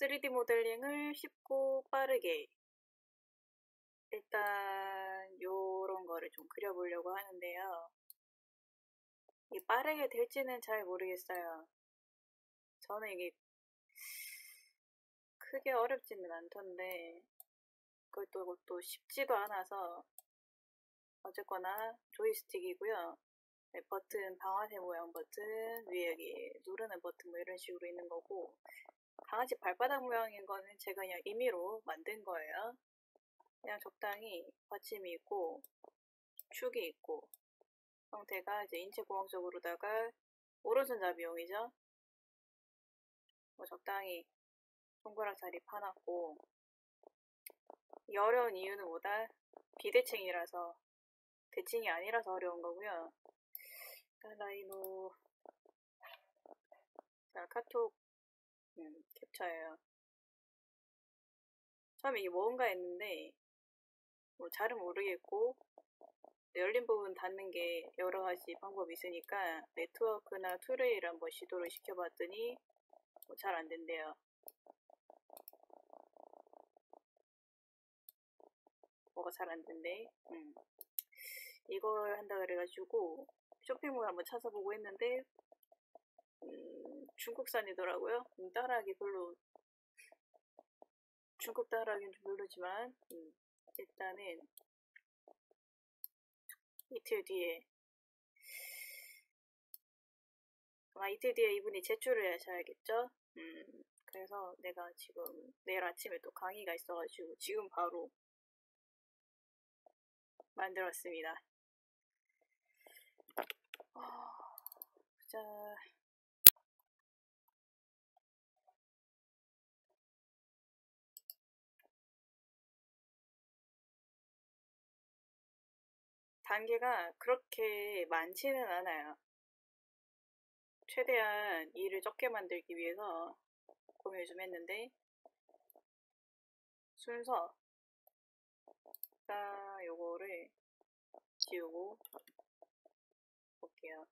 3D 모델링을 쉽고 빠르게 일단 요런 거를 좀 그려보려고 하는데요. 이 빠르게 될지는 잘 모르겠어요. 저는 이게 크게 어렵지는 않던데 그것도 그것도 쉽지도 않아서 어쨌거나 조이스틱이고요. 네, 버튼 방아쇠 모양 버튼 위에 여기 누르는 버튼 뭐 이런 식으로 있는 거고 강아지 발바닥 모양인 거는 제가 그냥 임의로 만든 거예요. 그냥 적당히 받침이 있고 축이 있고 형태가 이제 인체공학적으로다가 오른손잡이용이죠. 뭐 적당히 동그랗 자리 파놨고 이 어려운 이유는 뭐다? 비대칭이라서 대칭이 아니라서 어려운 거고요. 라이노 자 카톡 음, 캡처예요. 처음에 이게 뭔가 했는데 뭐 잘은 모르겠고 열린 부분 닫는 게 여러 가지 방법이 있으니까 네트워크나 툴레이를 한번 시도를 시켜봤더니 뭐 잘 안 된대요. 뭐가 잘 안 된대. 음. 이걸 한다 그래가지고 쇼핑몰 한번 찾아보고 했는데 음, 중국산이더라고요. 음, 따라하기 별로 중국 따라하기는 좀 별로지만 음, 일단은 이틀 뒤에 아 이틀 뒤에 이분이 제출을 하셔야겠죠? 음, 그래서 내가 지금 내일 아침에 또 강의가 있어가지고 지금 바로 만들었습니다. 어, 자, 단계가 그렇게 많지는 않아요. 최대한 일을 적게 만들기 위해서 고민을 좀 했는데 순서 자 요거를 지우고 볼게요.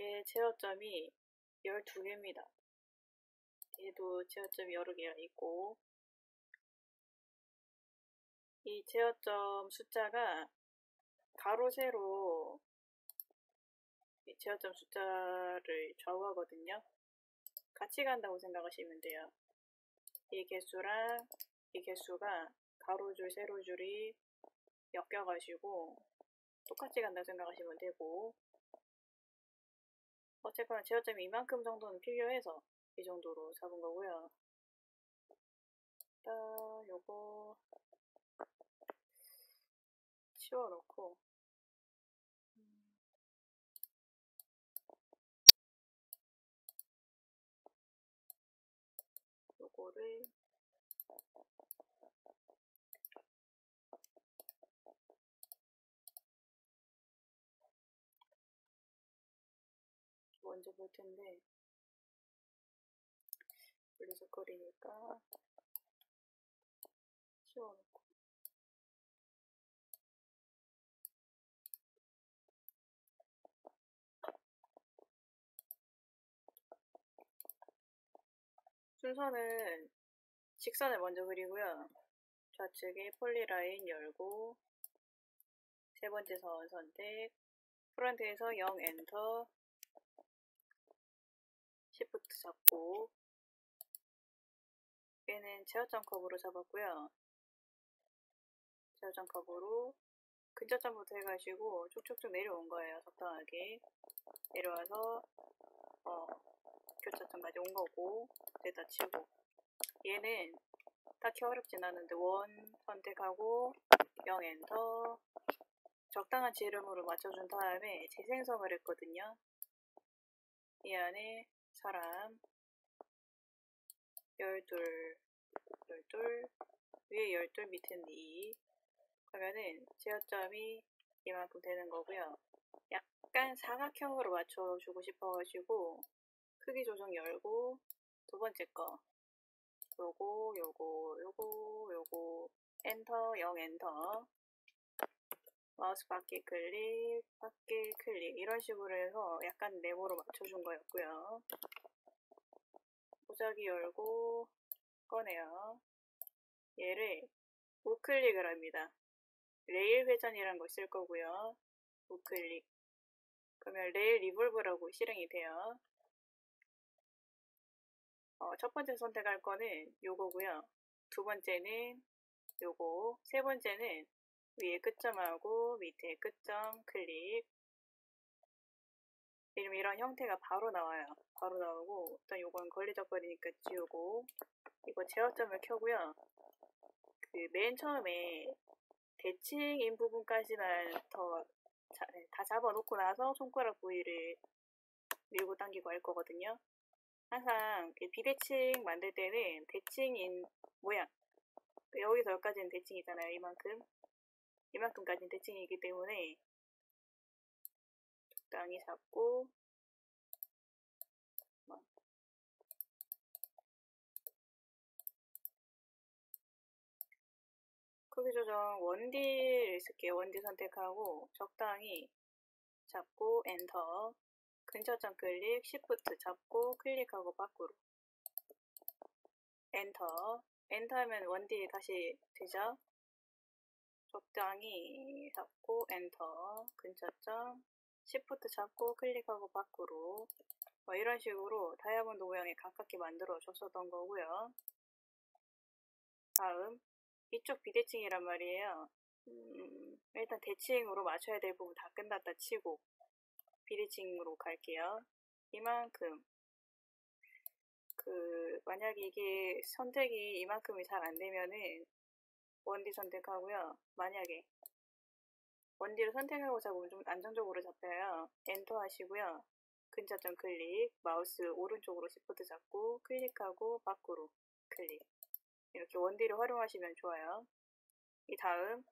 얘 제어점이 12개입니다. 얘도 제어점이 여러 개가 있고 이 제어점 숫자가 가로 세로 제어점 숫자를 좌우하거든요. 같이 간다고 생각하시면 돼요. 이 개수랑 이 개수가 가로줄, 세로줄이 엮여가지고 똑같이 간다고 생각하시면 되고 어쨌거나 제어점이 이만큼 정도는 필요해서 이 정도로 잡은 거고요. 일단 요거 치워놓고. 요거를 먼저 볼 텐데 분리적거리니까 치워놓고 순서는 직선을 먼저 그리고요. 좌측에 polyline 열고 세 번째 선 선택 front에서 0 enter shift 잡고 얘는 제어점 컵으로 잡았고요. 제어점 컵으로 근접점부터 해가지고 쭉쭉쭉 내려온 거예요. 적당하게 내려와서 어, 교차점까지 온 거고 데다 치고 얘는 딱히 어렵진 않은데 원 선택하고 0 엔터 적당한 지름으로 맞춰준 다음에 재생성을 했거든요. 이 안에 사람 열둘 열둘 위에 열둘 밑에는 2 그러면은 제어점이 이만큼 되는 거고요. 약간 사각형으로 맞춰주고 싶어가지고 크기 조정 열고 두 번째 거 요거 요거 요거 요거 엔터 0 엔터 마우스 바퀴 클릭, 바퀴 클릭 이런 식으로 해서 약간 네모로 맞춰준 거였고요. 보자기 열고 꺼내요. 얘를 우클릭을 합니다. 레일 회전이란 걸 쓸 거고요. 우클릭. 그러면 rail revolve라고 실행이 돼요. 어, 첫 번째 선택할 거는 요거고요. 두 번째는 요거, 세 번째는 위에 끝점하고 밑에 끝점 클릭 이러면 이런 형태가 바로 나와요. 바로 나오고 일단 요건 걸리적거리니까 지우고 이거 제어점을 켜고요. 그 맨 처음에 대칭인 부분까지만 더 다 잡아놓고 나서 손가락 부위를 밀고 당기고 할 거거든요. 항상 비대칭 만들 때는 대칭인 모양 여기서 여기까지는 대칭이잖아요. 이만큼 이만큼까지는 대칭이기 때문에 적당히 잡고 크기 조정 one D를 쓸게요. one D를 선택하고 적당히 잡고 엔터 근처점 클릭 shift 잡고 클릭하고 밖으로. 엔터 엔터 하면 1D를 다시 되죠? 적당히 잡고 엔터 근처점. 시프트 잡고 클릭하고 밖으로. 뭐 이런 식으로 다이아몬드 모양에 가깝게 만들어 줬었던 거고요. 다음. 이쪽 비대칭이란 말이에요. 음, 일단 대칭으로 맞춰야 될 부분 다 끝났다 치고 비대칭으로 갈게요. 이만큼 그 만약에 이게 선택이 이만큼이 잘 안되면은 1D 선택하고요. 만약에 1D를 선택하고 잡으면 좀 안정적으로 잡혀요. 엔터 하시고요. 근접점 클릭, 마우스 오른쪽으로 시프트 잡고 클릭하고 밖으로 클릭 이렇게 1D를 활용하시면 좋아요. 이 다음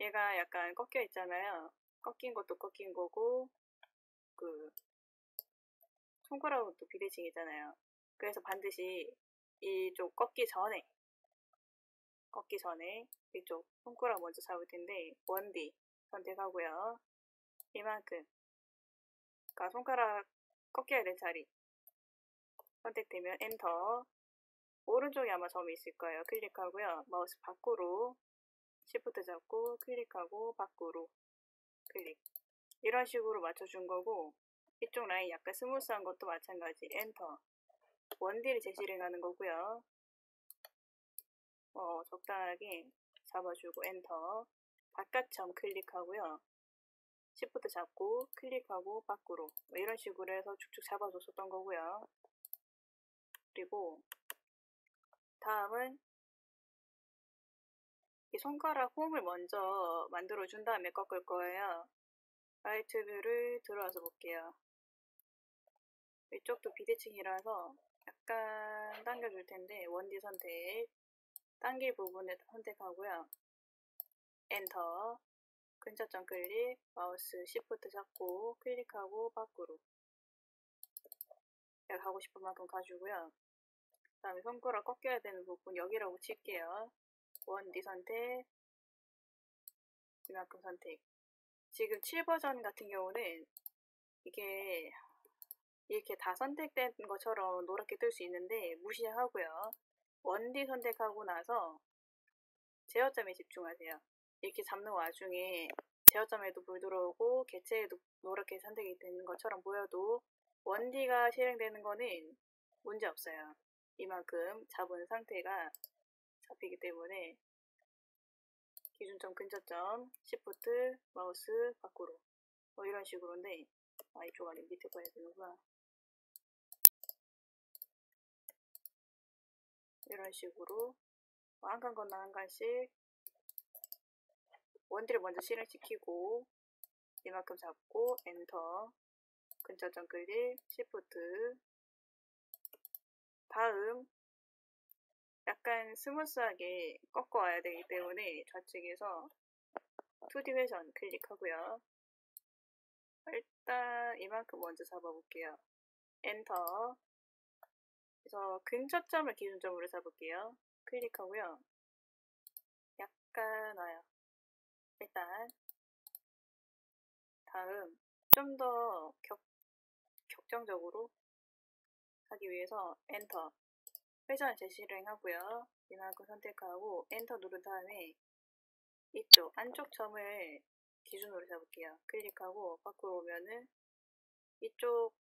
얘가 약간 꺾여 있잖아요. 꺾인 것도 꺾인 거고 그 손가락도 비대칭이잖아요. 그래서 반드시 이쪽 꺾기 전에 꺾기 전에 이쪽 손가락 먼저 잡을 텐데 1D 선택하고요. 이만큼 그러니까 손가락 꺾여야 될 자리 선택되면 엔터 오른쪽에 아마 점이 있을 거예요. 클릭하고요. 마우스 밖으로 시프트 잡고 클릭하고 밖으로 클릭 이런 식으로 맞춰준 거고 이쪽 라인 약간 스무스한 것도 마찬가지 엔터 1D를 재실행하는 거고요. 어, 적당하게 잡아주고 엔터 바깥점 클릭하고요. 시프트 잡고 클릭하고 밖으로 뭐 이런 식으로 해서 쭉쭉 잡아줬었던 거고요. 그리고 다음은 이 손가락 홈을 먼저 만들어 준 다음에 꺾을 거예요. right view를 들어와서 볼게요. 이쪽도 비대칭이라서 약간 당겨줄 텐데 1D 선택 당길 부분을 선택하고요. 엔터 근접점 클릭 마우스 시프트 잡고 클릭하고 밖으로 내가 가고 싶은 만큼 가주고요. 그 다음에 손가락 꺾여야 되는 부분 여기라고 칠게요. 원디 선택 이만큼 선택 지금 7버전 같은 경우는 이게 이렇게 다 선택된 것처럼 노랗게 뜰 수 있는데 무시하고요. 원디 선택하고 나서 제어점에 집중하세요. 이렇게 잡는 와중에 제어점에도 불 들어오고 개체에도 노랗게 선택이 되는 것처럼 보여도 원디가 실행되는 거는 문제 없어요. 이만큼 잡은 상태가 잡히기 때문에 기준점 근접점 시프트 마우스 밖으로. 뭐 이런 식으로인데 아 이쪽 아니 밑에 거야 되는구나. 이런 식으로. 뭐한칸 건너 한 칸씩 원딜을 먼저 실행시키고 이만큼 잡고 엔터. 근접점 클릭 시프트. 다음 약간 스무스하게 꺾어와야 되기 때문에 좌측에서 2D 회전 클릭하고요. 일단 이만큼 먼저 잡아볼게요. 엔터 그래서 근처점을 기준점으로 잡을게요. 클릭하고요. 약간 와요. 일단 다음 좀 더 격정적으로 하기 위해서 엔터 회전 재실행 하고요. 이만큼 선택하고 엔터 누른 다음에 이쪽 안쪽 점을 기준으로 잡을게요. 클릭하고 밖으로 오면은 이쪽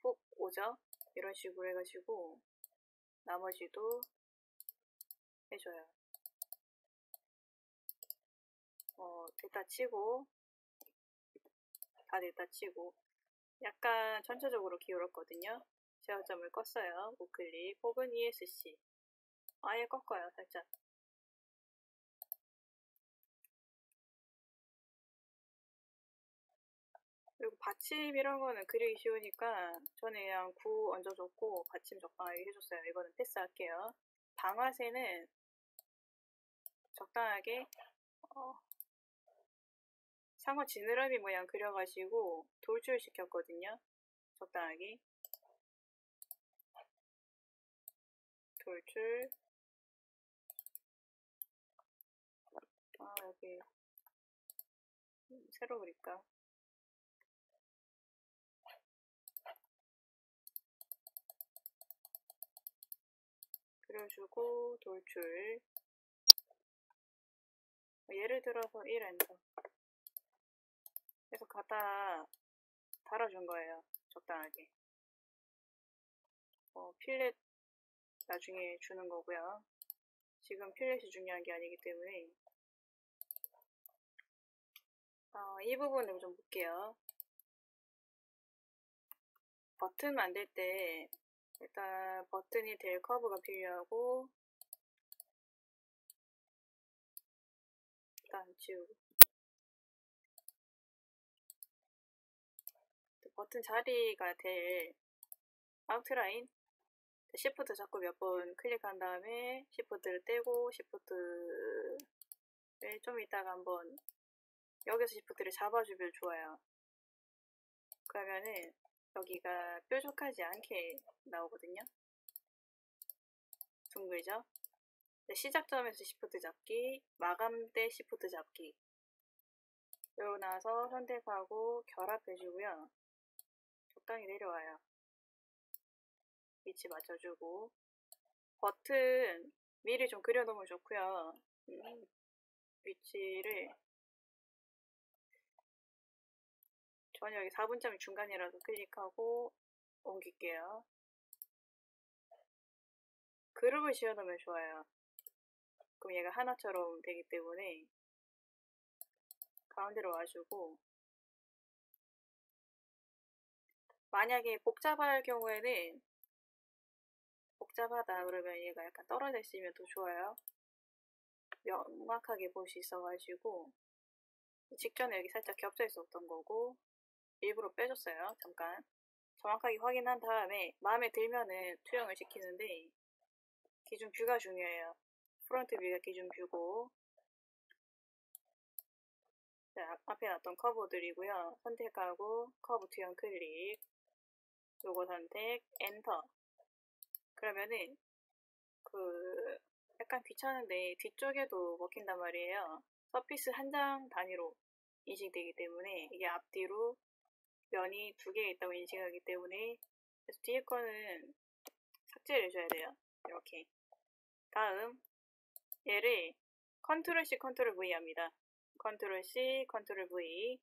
푹 오죠? 이런 식으로 해가지고 나머지도 해줘요. 어, 됐다 치고 다 됐다 치고 약간 전체적으로 기울었거든요. 제어점을 껐어요. 우클릭 혹은 ESC 아예 꺾어요. 살짝 그리고 받침 이런 거는 그리기 쉬우니까 저는 그냥 구 얹어줬고 받침 적당하게 해줬어요. 이거는 패스할게요. 방아쇠는 적당하게 어, 상어 지느러미 모양 그려가지고 돌출 시켰거든요. 적당하게 돌출. 아 여기. 새로 그릴까? 그려주고 돌출. 예를 들어서 1엔터 그래서 갖다 달아준 거예요 적당하게. 어, 필렛 나중에 주는 거고요. 지금 필렛이 중요한 게 아니기 때문에. 어, 이 부분을 좀 볼게요. 버튼 만들 때 일단 버튼이 될 커브가 필요하고 일단 지우고 버튼 자리가 될 아웃라인 시프트 잡고 몇 번 클릭한 다음에 시프트를 떼고 시프트를 좀 이따가 한번 여기서 시프트를 잡아주면 좋아요 그러면은 여기가 뾰족하지 않게 나오거든요. 둥글죠? 시작점에서 시프트 잡기, 마감 때 시프트 잡기. 그러고 나서 선택하고 결합해주고요. 적당히 내려와요. 위치 맞춰주고 버튼 미리 좀 그려놓으면 좋고요. 음, 위치를 저는 여기 4분점이 중간이라서 클릭하고 옮길게요. 그룹을 지어놓으면 좋아요. 그럼 얘가 하나처럼 되기 때문에 가운데로 와주고 만약에 복잡할 경우에는 복잡하다 그러면 얘가 약간 떨어져 있으면 더 좋아요. 명확하게 볼 수 있어가지고 직전에 여기 살짝 겹쳐 있었던 거고 일부러 빼줬어요. 잠깐. 정확하게 확인한 다음에 마음에 들면은 투영을 시키는데 기준 view가 중요해요. front view가 기준 view고 자, 앞에 놨던 커브들이고요. 선택하고 커브 투영 클릭 요거 선택 엔터 그러면은 그 약간 귀찮은데 뒤쪽에도 먹힌단 말이에요. surface 한 장 단위로 인식되기 때문에 이게 앞뒤로 면이 두 개 있다고 인식하기 때문에 그래서 뒤에 거는 삭제를 해줘야 돼요. 이렇게 다음 얘를 control C control V 합니다. control C control V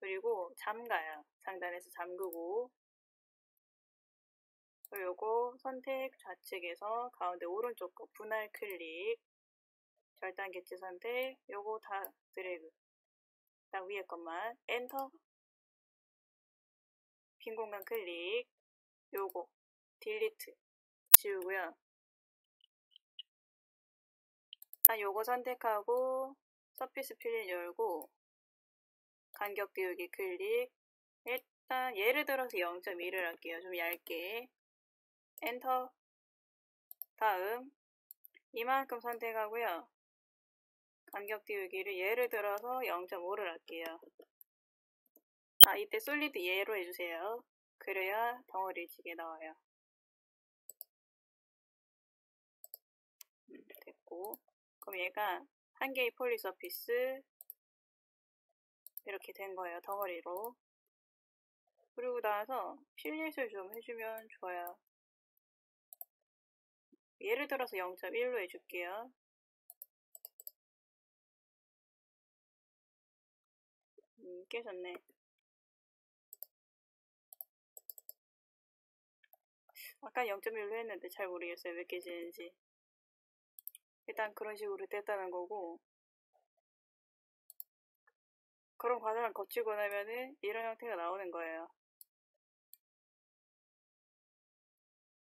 그리고 잠가요. 상단에서 잠그고 그리고 선택 좌측에서 가운데 오른쪽 거 분할 클릭 절단 개체 선택 요거 다 드래그. 딱 위에 것만. 엔터. 빈 공간 클릭. 요거. delete. 지우고요. 아, 요거 선택하고 surface fillet 열고 간격 띄우기 클릭. 일단 예를 들어서 0.1을 할게요. 좀 얇게 엔터 다음 이만큼 선택하고요. 간격 띄우기를 예를 들어서 0.5를 할게요. 아, 이때 solid yes로 해주세요. 그래야 덩어리지게 나와요. 음, 됐고. 그럼 얘가 한 개의 폴리 서피스 이렇게 된 거예요. 덩어리로. 그리고 나서 필릿을 좀 해주면 좋아요. 예를 들어서 0.1로 해줄게요. 음, 깨졌네. 아까 0.1로 했는데 잘 모르겠어요. 왜 깨지는지. 일단 그런 식으로 뗐다는 거고 그런 과정을 거치고 나면은 이런 형태가 나오는 거예요.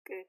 끝.